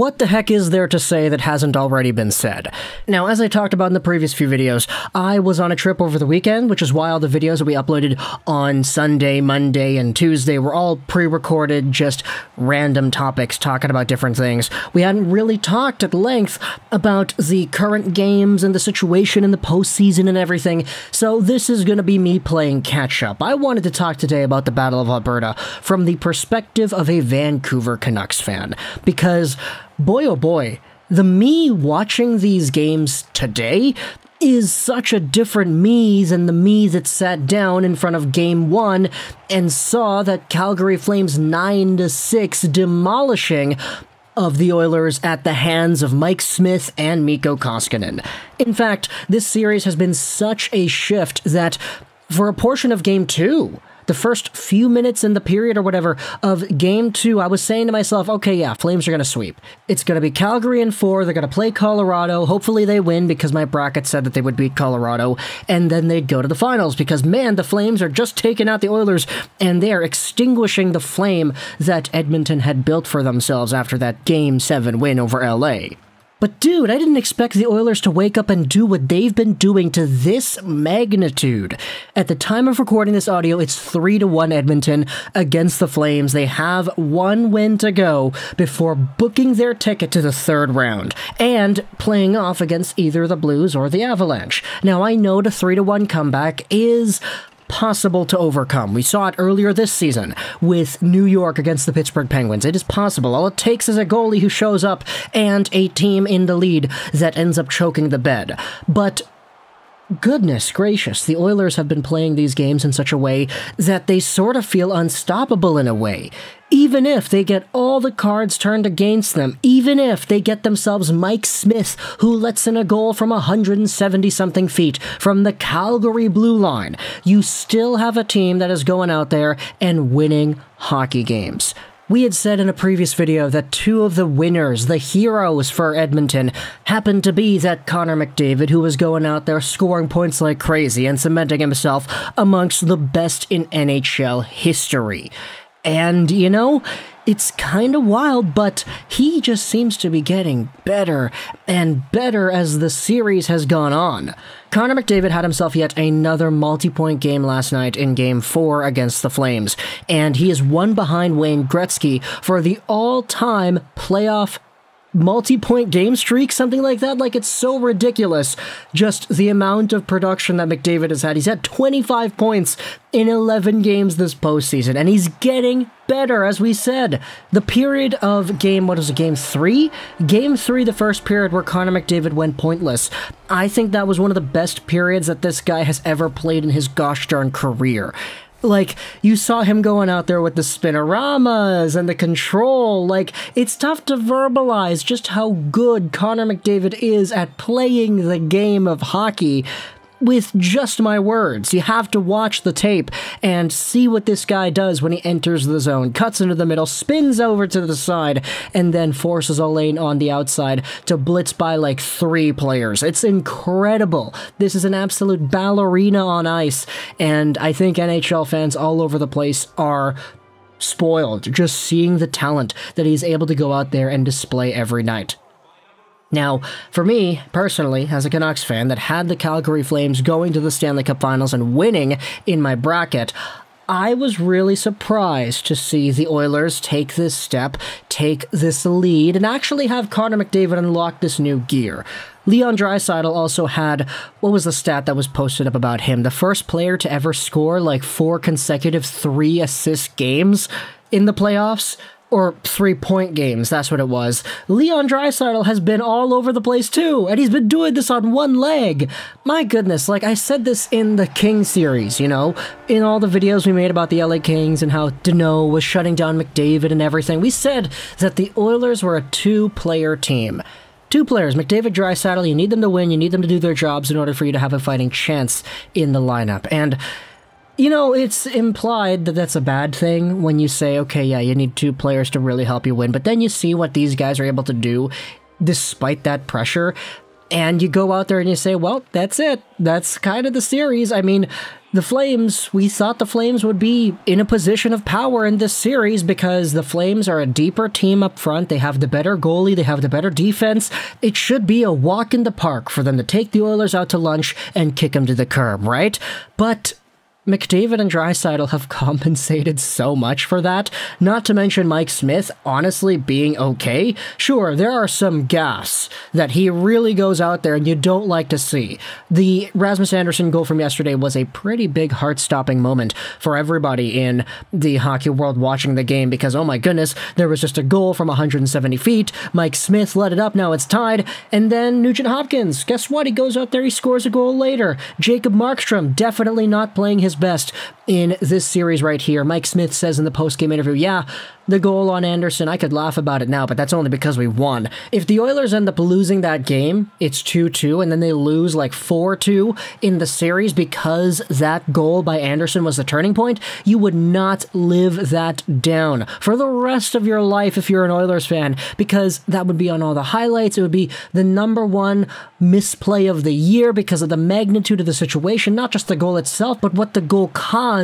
what the heck is there to say that hasn't already been said? Now, as I talked about in the previous few videos, I was on a trip over the weekend, which is why all the videos that we uploaded on Sunday, Monday, and Tuesday were all pre-recorded, just random topics talking about different things. We hadn't really talked at length about the current games and the situation in the postseason and everything, so this is going to be me playing catch-up. I wanted to talk today about the Battle of Alberta from the perspective of a Vancouver Canucks fan, because boy oh boy, the me watching these games today is such a different me than the me that sat down in front of game one and saw that Calgary Flames 9 to 6 demolishing of the Oilers at the hands of Mike Smith and Mikko Koskinen. In fact, this series has been such a shift that for a portion of game two, the first few minutes in the period or whatever of game two, I was saying to myself, okay, yeah, Flames are going to sweep. It's going to be Calgary in four. They're going to play Colorado. Hopefully they win because my bracket said that they would beat Colorado. And then they'd go to the finals because, man, the Flames are just taking out the Oilers and they're extinguishing the flame that Edmonton had built for themselves after that game seven win over LA. But dude, I didn't expect the Oilers to wake up and do what they've been doing to this magnitude. At the time of recording this audio, it's 3 to 1 Edmonton against the Flames. They have one win to go before booking their ticket to the third round and playing off against either the Blues or the Avalanche. Now, I know the 3 to 1 comeback is possible to overcome. We saw it earlier this season with New York against the Pittsburgh Penguins. It is possible. All it takes is a goalie who shows up and a team in the lead that ends up choking the bed. But goodness gracious, the Oilers have been playing these games in such a way that they sort of feel unstoppable in a way. Even if they get all the cards turned against them, even if they get themselves Mike Smith, who lets in a goal from 170 something feet from the Calgary blue line, you still have a team that is going out there and winning hockey games. We had said in a previous video that two of the winners, the heroes for Edmonton, happened to be that Connor McDavid who was going out there scoring points like crazy and cementing himself amongst the best in NHL history. And, you know, it's kind of wild, but he just seems to be getting better and better as the series has gone on. Connor McDavid had himself yet another multi point game last night in Game 4 against the Flames, and he is one behind Wayne Gretzky for the all time playoff multi-point game streak, something like that. Like it's so ridiculous. Just the amount of production that McDavid has had. He's had 25 points in 11 games this postseason, and he's getting better, as we said. The period of game, what is it, game three? Game three, the first period where Connor McDavid went pointless. I think that was one of the best periods that this guy has ever played in his gosh darn career like you saw him going out there with the spinoramas and the control. Like it's tough to verbalize just how good connor mcdavid is at playing the game of hockey with just my words. You have to watch the tape and see what this guy does when he enters the zone. Cuts into the middle, spins over to the side, and then forces a lane on the outside to blitz by like three players. It's incredible. This is an absolute ballerina on ice, and I think NHL fans all over the place are spoiled just seeing the talent that he's able to go out there and display every night. Now, for me, personally, as a Canucks fan that had the Calgary Flames going to the Stanley Cup Finals and winning in my bracket, I was really surprised to see the Oilers take this step, take this lead, and actually have Connor McDavid unlock this new gear. Leon Draisaitl also had what was the stat that was posted up about him? The first player to ever score like four consecutive three assist games in the playoffs or three point games. That's what it was. Leon Draisaitl has been all over the place too, and he's been doing this on one leg. My goodness, like I said this in the King series, you know, in all the videos we made about the LA Kings and how Danault was shutting down McDavid and everything. We said that the Oilers were a two player team. Two players, McDavid, Draisaitl, you need them to win, you need them to do their jobs in order for you to have a fighting chance in the lineup. And you know, it's implied that that's a bad thing when you say, okay, yeah, you need two players to really help you win. But then you see what these guys are able to do despite that pressure. And you go out there and you say, well, that's it. That's kind of the series. I mean, the Flames, we thought the Flames would be in a position of power in this series because the Flames are a deeper team up front. They have the better goalie, they have the better defense. It should be a walk in the park for them to take the Oilers out to lunch and kick them to the curb, right? But McDavid and Draisaitl have compensated so much for that, not to mention Mike Smith honestly being okay. Sure, there are some gas that he really goes out there and you don't like to see. The Rasmus Andersson goal from yesterday was a pretty big heart-stopping moment for everybody in the hockey world watching the game because, oh my goodness, there was just a goal from 170 feet. Mike Smith let it up, now it's tied, and then Nugent Hopkins, guess what? He goes out there, he scores a goal later. Jacob Markstrom definitely not playing his his best in this series right here. Mike Smith says in the post-game interview, yeah, the goal on Andersson, I could laugh about it now, but that's only because we won. If the Oilers end up losing that game, it's 2-2, and then they lose like 4-2 in the series because that goal by Andersson was the turning point, you would not live that down for the rest of your life if you're an Oilers fan, because that would be on all the highlights. It would be the number one misplay of the year because of the magnitude of the situation, not just the goal itself, but what the goal caused.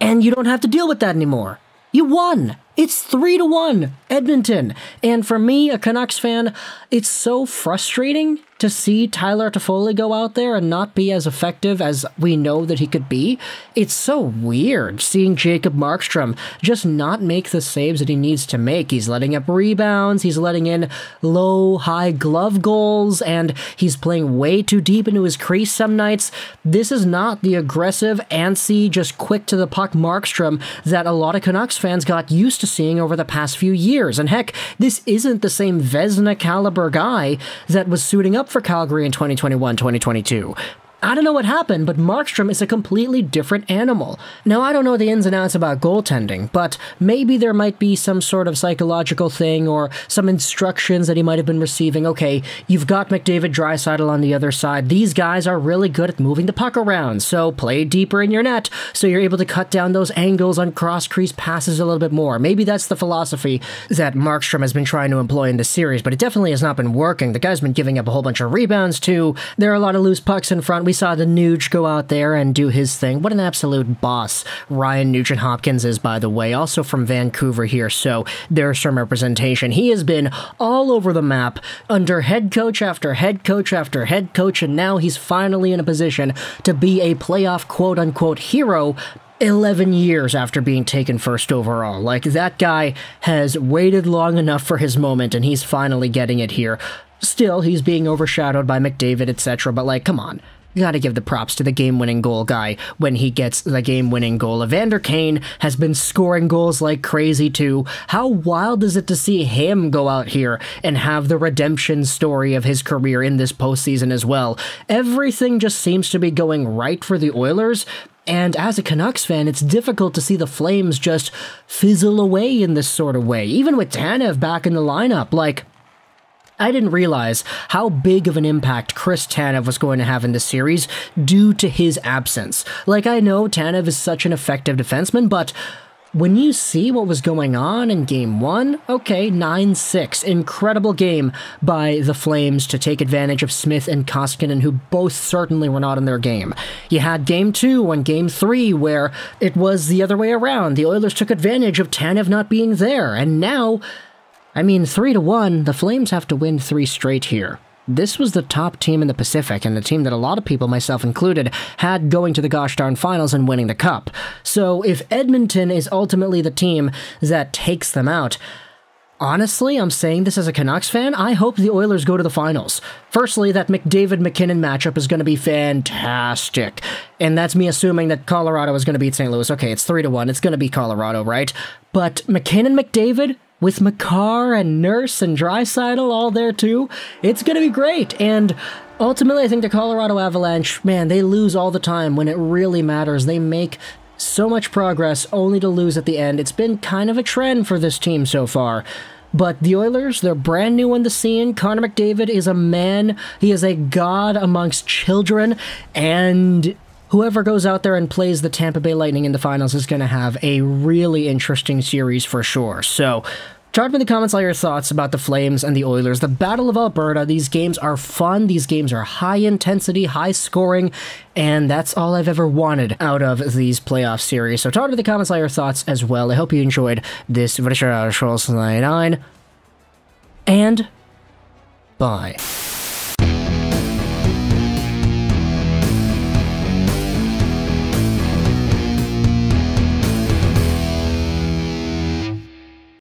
And you don't have to deal with that anymore. You won. It's three to one, Edmonton. And for me, a Canucks fan, it's so frustrating to see Tyler Toffoli go out there and not be as effective as we know that he could be, it's so weird seeing Jacob Markstrom just not make the saves that he needs to make. He's letting up rebounds, he's letting in low, high glove goals, and he's playing way too deep into his crease some nights. This is not the aggressive, antsy, just quick to the puck Markstrom that a lot of Canucks fans got used to seeing over the past few years. And heck, this isn't the same Vezina caliber guy that was suiting up for Calgary in 2021 2022. I don't know what happened, but Markstrom is a completely different animal. Now, I don't know the ins and outs about goaltending, but maybe there might be some sort of psychological thing or some instructions that he might have been receiving. Okay, you've got McDavid Draisaitl on the other side. These guys are really good at moving the puck around, so play deeper in your net so you're able to cut down those angles on cross crease passes a little bit more. Maybe that's the philosophy that Markstrom has been trying to employ in this series, but it definitely has not been working. The guy's been giving up a whole bunch of rebounds, too. There are a lot of loose pucks in front we saw the Nuge go out there and do his thing. What an absolute boss Ryan Nugent Hopkins is, by the way, also from Vancouver here, so there's some representation. He has been all over the map under head coach after head coach after head coach, and now he's finally in a position to be a playoff quote unquote hero 11 years after being taken first overall. Like, that guy has waited long enough for his moment, and he's finally getting it here. Still, he's being overshadowed by McDavid, etc., but like, come on. You gotta give the props to the game winning goal guy when he gets the game winning goal. Evander Kane has been scoring goals like crazy too. How wild is it to see him go out here and have the redemption story of his career in this postseason as well? Everything just seems to be going right for the Oilers. And as a Canucks fan, it's difficult to see the Flames just fizzle away in this sort of way. Even with Tanev back in the lineup, like, I didn't realize how big of an impact Chris Tanev was going to have in this series due to his absence. Like, I know Tanev is such an effective defenseman, but when you see what was going on in game one, okay, 9 6. Incredible game by the Flames to take advantage of Smith and Koskinen, who both certainly were not in their game. You had game two and game three, where it was the other way around. The Oilers took advantage of Tanev not being there, and now I mean, 3 to 1, the Flames have to win 3 straight here. This was the top team in the Pacific, and the team that a lot of people, myself included, had going to the gosh darn finals and winning the cup. So if Edmonton is ultimately the team that takes them out, Honestly, I'm saying this as a Canucks fan. I hope the Oilers go to the finals. Firstly, that McDavid MacKinnon matchup is going to be fantastic. And that's me assuming that Colorado is going to beat St. Louis. Okay, it's 3 to 1. It's going to be Colorado, right? But MacKinnon McDavid, with Makar and Nurse and Draisaitl all there too. It's going to be great. And ultimately, I think the Colorado Avalanche, man, they lose all the time when it really matters. They make so much progress only to lose at the end. It's been kind of a trend for this team so far. But the Oilers, they're brand new on the scene. Connor McDavid is a man. He is a god amongst children. And whoever goes out there and plays the Tampa Bay Lightning in the finals is going to have a really interesting series for sure. So, me in the comments all your thoughts about the Flames and the Oilers. The Battle of Alberta, these games are fun, these games are high intensity, high scoring, and that's all I've ever wanted out of these playoff series. So me in the comments all your thoughts as well. I hope you enjoyed this video. 99 and bye.